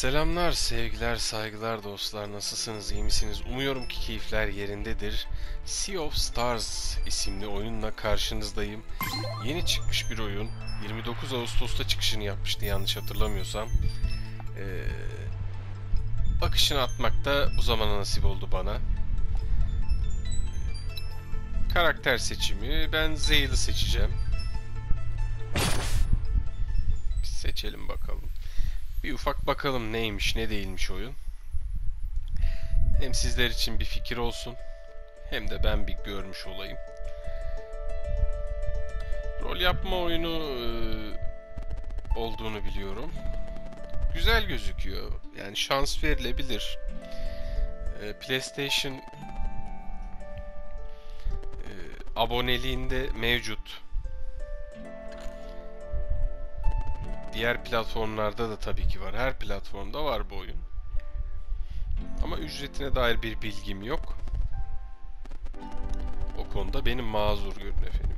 Selamlar, sevgiler, saygılar dostlar. Nasılsınız, iyi misiniz? Umuyorum ki keyifler yerindedir. Sea of Stars isimli oyunla karşınızdayım. Yeni çıkmış bir oyun. 29 Ağustos'ta çıkışını yapmıştı yanlış hatırlamıyorsam. Ee, akışını atmak da bu zamana nasip oldu bana. Karakter seçimi. Ben Zale'ı seçeceğim. Seçelim bakalım. Bir ufak bakalım neymiş ne değilmiş oyun. Hem sizler için bir fikir olsun. Hem de ben bir görmüş olayım. Rol yapma oyunu e, olduğunu biliyorum. Güzel gözüküyor. Yani şans verilebilir. E, PlayStation e, aboneliğinde mevcut. Diğer platformlarda da tabii ki var. Her platformda var bu oyun. Ama ücretine dair bir bilgim yok. O konuda benim mazur görün efendim.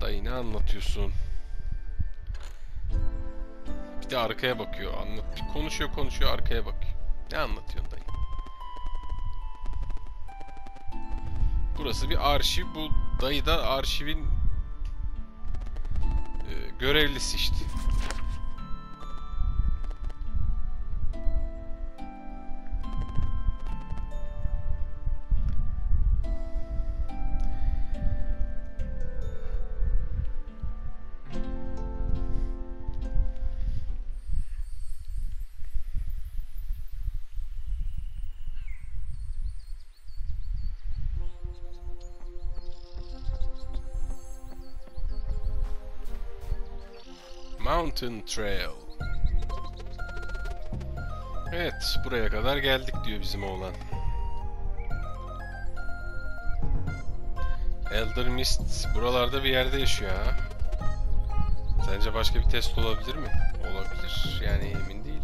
Dayı ne anlatıyorsun? Bir de arkaya bakıyor. Anlat konuşuyor konuşuyor arkaya bakıyor. Ne anlatıyorsun dayı? Burası bir arşiv. Bu dayı da arşivin e, görevlisi işte. Mountain Trail. Evet, buraya kadar geldik diyor bizim oğlan. Elder Mist buralarda bir yerde yaşıyor ha. Sence başka bir test olabilir mi? Olabilir. Yani emin değilim.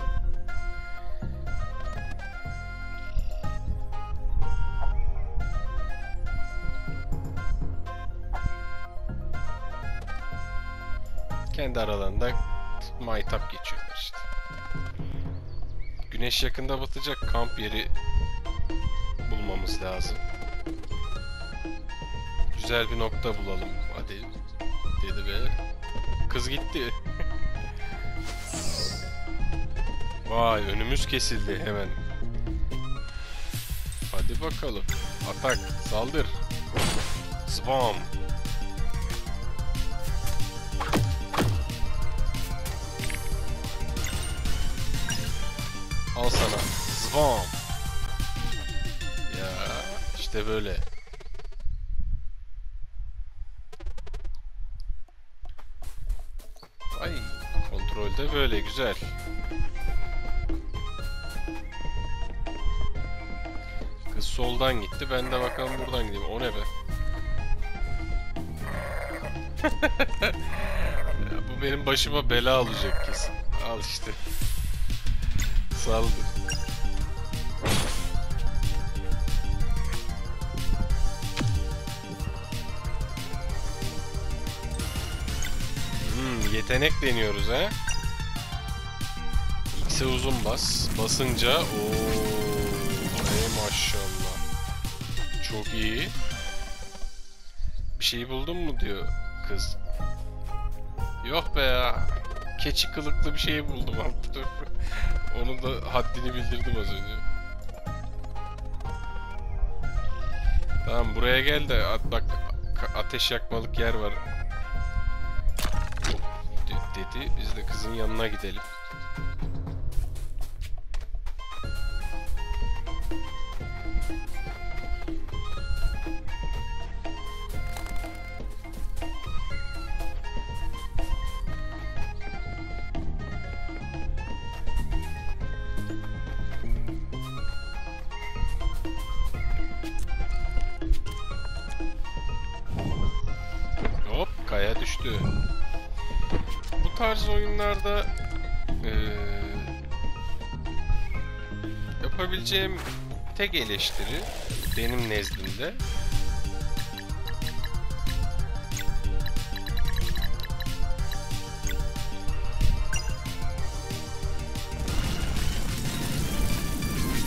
Kendi aralarında maytap geçiyorlar işte. Güneş yakında batacak kamp yeri bulmamız lazım. Güzel bir nokta bulalım hadi dedi be. Kız gitti. Vay önümüz kesildi hemen. Hadi bakalım. Atak, saldır. Spam. Al sana. Zvam. Ya işte böyle. Ay kontrolde böyle güzel. Kız soldan gitti. Ben de bakalım buradan gideyim. O ne be? Ya bu benim başıma bela olacak kesin. Al işte. Saldır. Hmm, yetenek deniyoruz ha. X'e uzun bas. Basınca o ey maşallah. Çok iyi. Bir şey buldun mu diyor kız. Yok be ya. Keçi kılıklı bir şey buldum. Onun da haddini bildirdim az önce. Tamam buraya gel de at bak ateş yakmalık yer var. De- dedi. Biz de kızın yanına gidelim. düştü. Bu tarz oyunlarda ee, yapabileceğim tek eleştiri benim nezdimde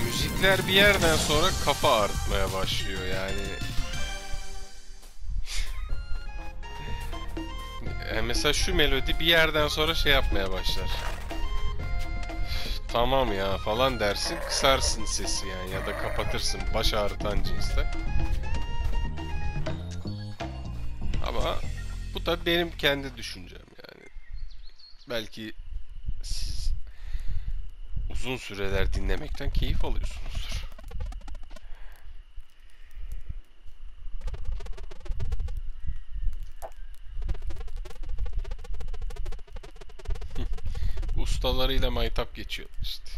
müzikler bir yerden sonra kafa ağrıtmaya başlıyor yani E, mesela şu melodi bir yerden sonra şey yapmaya başlar. Tamam ya falan dersin kısarsın sesi yani ya da kapatırsın baş ağrıtan cinste. Ama bu da benim kendi düşüncem yani. Belki siz uzun süreler dinlemekten keyif alıyorsunuzdur. Ustalarıyla maytap geçiyor işte.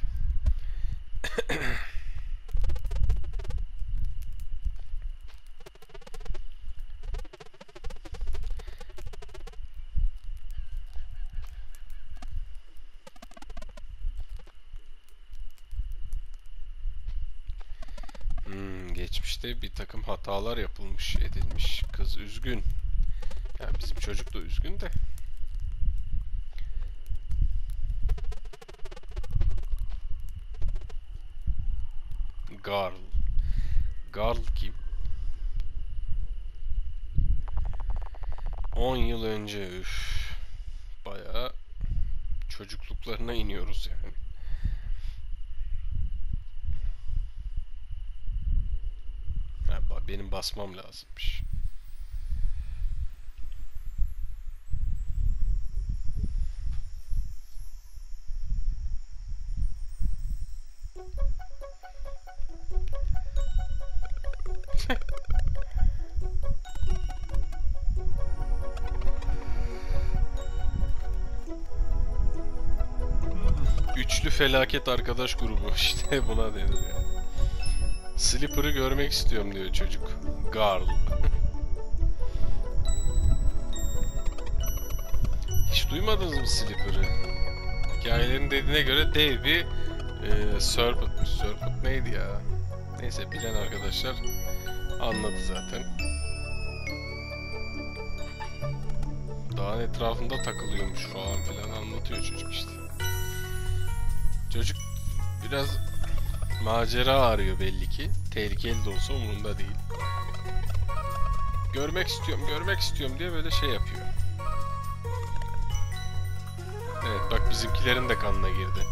Hmm, geçmişte bir takım hatalar yapılmış, edilmiş. Kız üzgün. Yani bizim çocuk da üzgün de. Garl. Garl kim? 10 yıl önce üf. Bayağı çocukluklarına iniyoruz yani. Ha, benim basmam lazımmış. Felaket arkadaş grubu işte buna denir yani. Slipper'ı görmek istiyorum diyor çocuk. Garl. Hiç duymadınız mı Slipper'ı? Hikayelerin dediğine göre dev bir e, Serpent. Serpent neydi ya? Neyse bilen arkadaşlar anladı zaten. Dağın etrafında takılıyormuş falan filan anlatıyor çocuk işte. Çocuk biraz macera arıyor belli ki. Tehlikeli de olsa umurunda değil. Görmek istiyorum, görmek istiyorum diye böyle şey yapıyor. Evet bak bizimkilerin de kanına girdi.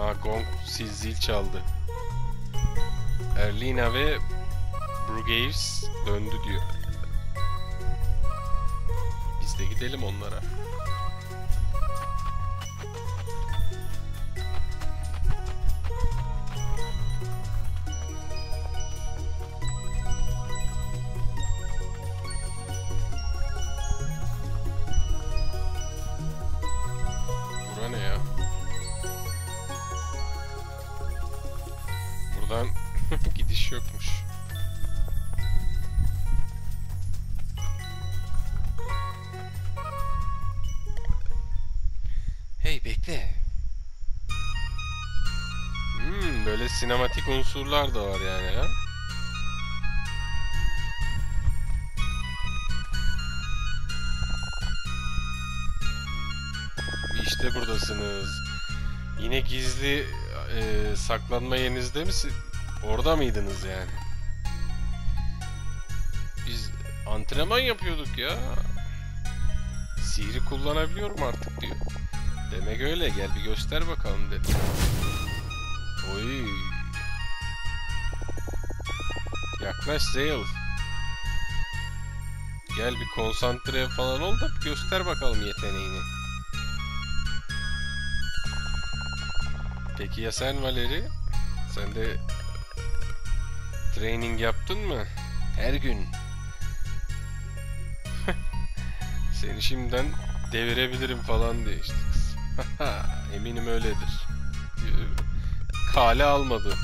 Aa gong zil zil çaldı. Erlina ve Brugaves döndü diyor. Biz de gidelim onlara. Bekle. Hmm, böyle sinematik unsurlar da var yani ha. İşte buradasınız. Yine gizli e, saklanma yerinizde mi? Orada mıydınız yani? Biz antrenman yapıyorduk ya. Sihri kullanabiliyorum artık. Demek öyle gel bir göster bakalım dedi. Oy. Yaklaş Zale. Gel bir konsantre falan ol da bir göster bakalım yeteneğini. Peki ya sen Valeri? Sen de training yaptın mı? Her gün. Seni şimdiden devirebilirim falan diye işte. Eminim öyledir. Ee, Kale almadı.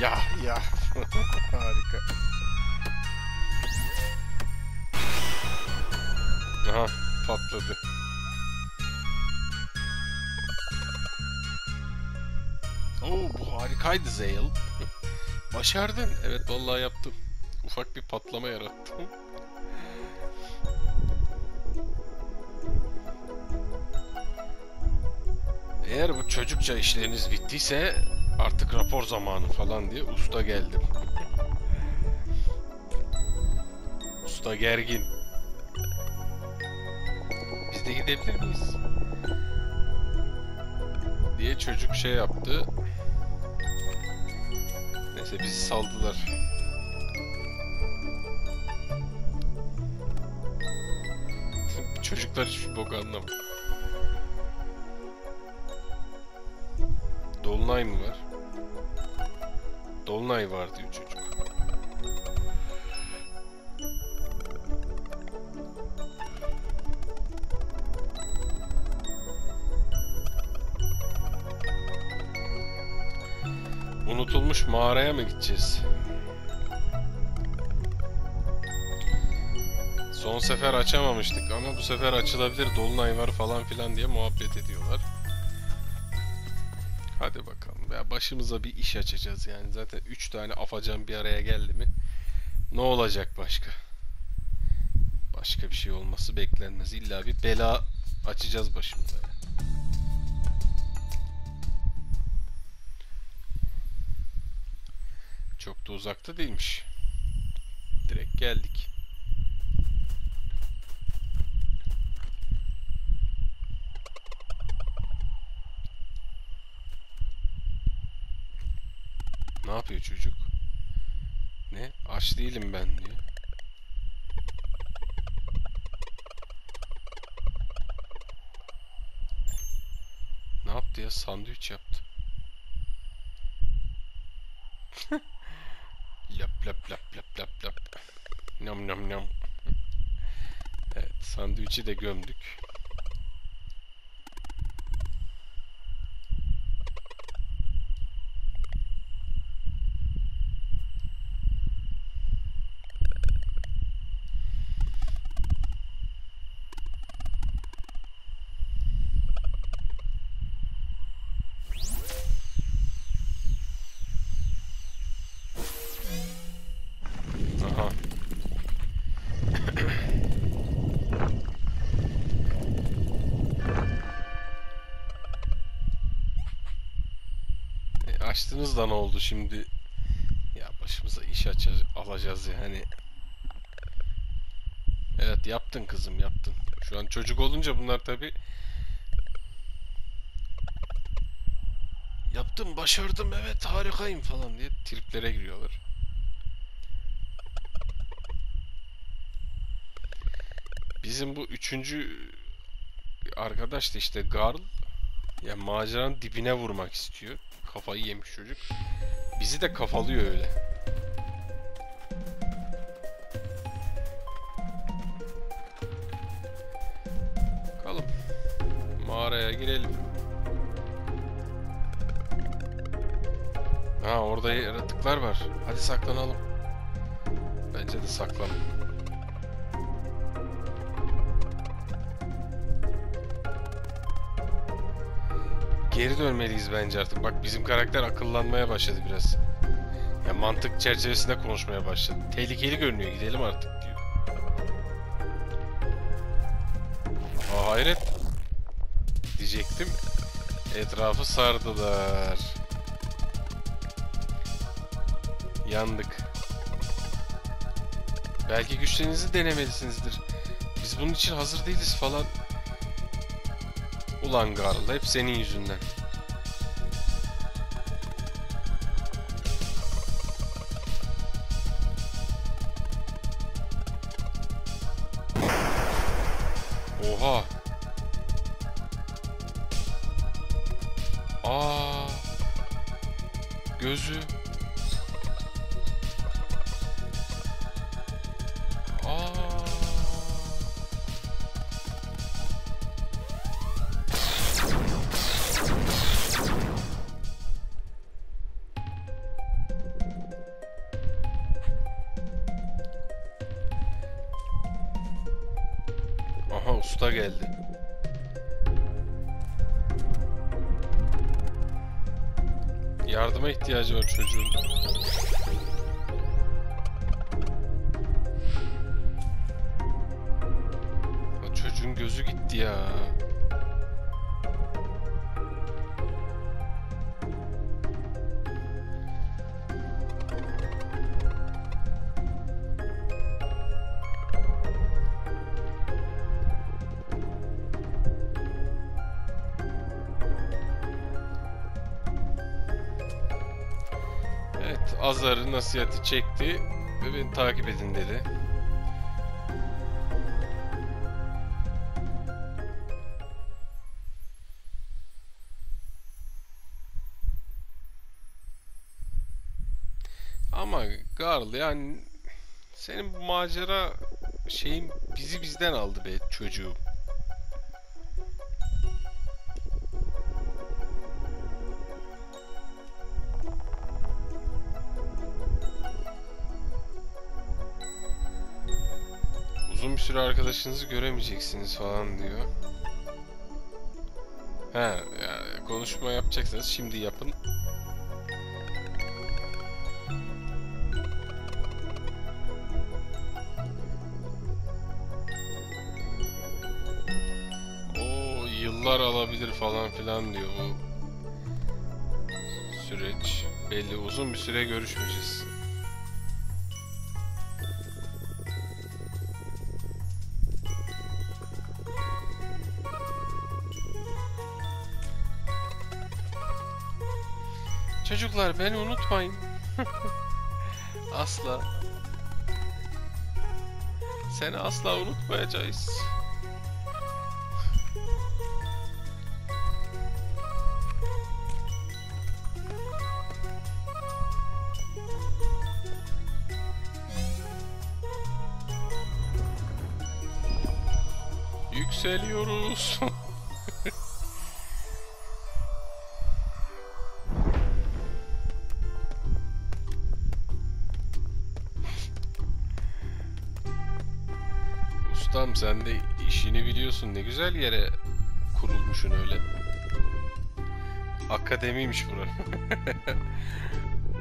Ya ya. Harika. Aha patladı. Oo bu harikaydı Zale. Başardın. Evet vallahi yaptım. Ufak bir patlama yarattım. Eğer bu çocukça işleriniz bittiyse Artık rapor zamanı falan diye usta geldim. usta gergin. Biz de gidebilir miyiz? Diye çocuk şey yaptı. Neyse bizi saldılar. Çocuklar hiçbir bok anlamıyor. Dolunay mı var? Dolunay var diyor çocuk. Unutulmuş mağaraya mı gideceğiz? Son sefer açamamıştık ama bu sefer açılabilir dolunay var falan filan diye muhabbet ediyorlar. Hadi bakalım. Ya başımıza bir iş açacağız yani. Zaten 3 tane afacan bir araya geldi mi? Ne olacak başka? Başka bir şey olması beklenmez. İlla bir bela açacağız başımıza. ya. Çok da uzakta değilmiş. Direkt geldik. Yapıyor çocuk? Ne? Aç değilim ben diyor. Ne yaptı ya? Sandviç yaptı. lap lap lap lap lap lap. Nam nam nam. Evet, sandviçi de gömdük. Aha. E, açtınız da ne oldu şimdi? Ya başımıza iş açacağız, alacağız yani. Evet yaptın kızım yaptın. Şu an çocuk olunca bunlar tabi Yaptım başardım evet harikayım falan diye triplere giriyorlar. Bizim bu üçüncü arkadaş da işte Garl ya maceranın dibine vurmak istiyor. Kafayı yemiş çocuk. Bizi de kafalıyor öyle. Bakalım. Mağaraya girelim. Ha orada yaratıklar var. Hadi saklanalım. Bence de saklan. Geri dönmeliyiz bence artık. Bak bizim karakter akıllanmaya başladı biraz. Ya mantık çerçevesinde konuşmaya başladı. Tehlikeli görünüyor. Gidelim artık diyor. Aa hayret. Diyecektim. Etrafı sardılar. Yandık. Belki güçlerinizi denemelisinizdir. Biz bunun için hazır değiliz falan. Ulan Garl hep senin yüzünden. Oha. Aa. Gözü. Çocuğun gözü gitti ya. Evet, Azar'ın nasihati çekti ve beni takip edin dedi. Ama Garl yani senin bu macera şeyin bizi bizden aldı be çocuğum. Uzun bir süre arkadaşınızı göremeyeceksiniz falan diyor. He, yani konuşma yapacaksanız şimdi yapın. Falan diyor bu süreç. Belli uzun bir süre görüşmeyeceğiz. Çocuklar beni unutmayın. asla. Seni asla unutmayacağız. Yükseliyoruz. Ustam sen de işini biliyorsun. Ne güzel yere kurulmuşsun öyle. Akademiymiş bura.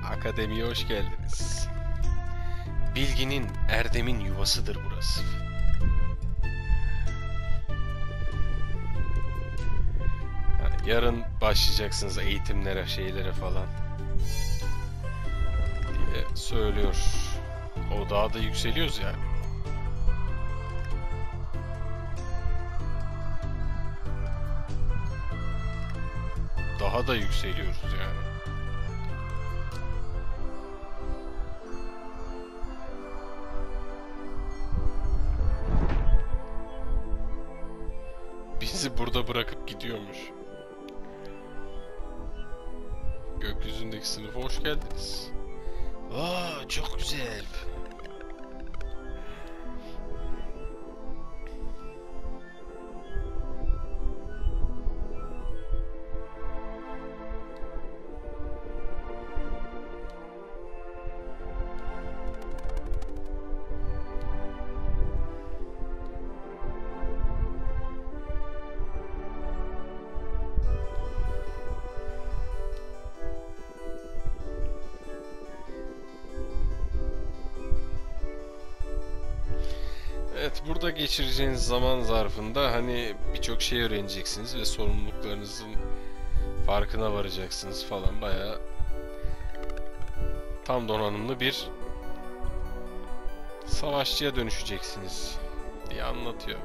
Akademiye hoş geldiniz. Bilginin, erdemin yuvasıdır burası. Yarın başlayacaksınız eğitimlere, şeylere falan. diye söylüyor. O daha da yükseliyoruz yani. Daha da yükseliyoruz yani. Bizi burada bırakıp gidiyormuş. Gökyüzündeki sınıfa hoş geldiniz. Aa çok güzel. Burada geçireceğiniz zaman zarfında hani birçok şey öğreneceksiniz ve sorumluluklarınızın farkına varacaksınız falan bayağı tam donanımlı bir savaşçıya dönüşeceksiniz diye anlatıyor.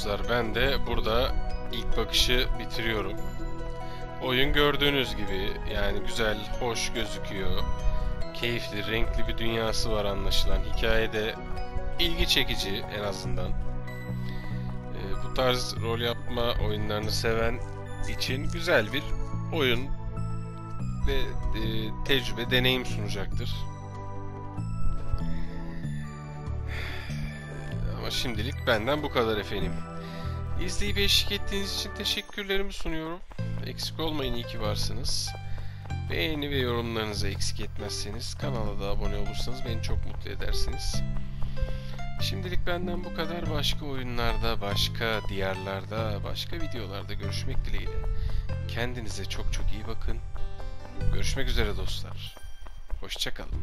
Dostlar ben de burada ilk bakışı bitiriyorum. Oyun gördüğünüz gibi yani güzel, hoş gözüküyor. Keyifli, renkli bir dünyası var anlaşılan. Hikayede ilgi çekici en azından. Ee, bu tarz rol yapma oyunlarını seven için güzel bir oyun ve e, tecrübe, deneyim sunacaktır. Şimdilik benden bu kadar efendim. İzleyip eşlik ettiğiniz için teşekkürlerimi sunuyorum. Eksik olmayın iyi ki varsınız. Beğeni ve yorumlarınızı eksik etmezseniz, kanala da abone olursanız beni çok mutlu edersiniz. Şimdilik benden bu kadar. Başka oyunlarda, başka diyarlarda, başka videolarda görüşmek dileğiyle. Kendinize çok çok iyi bakın. Görüşmek üzere dostlar. Hoşçakalın.